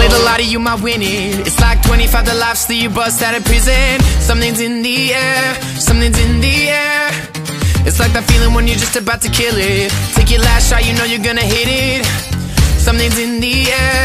Play the lottery, you might win it. It's like 25 to life, see you bust out of prison. Something's in the air, something's in the air. It's like that feeling when you're just about to kill it. Take your last shot, you know you're gonna hit it. Something's in the air.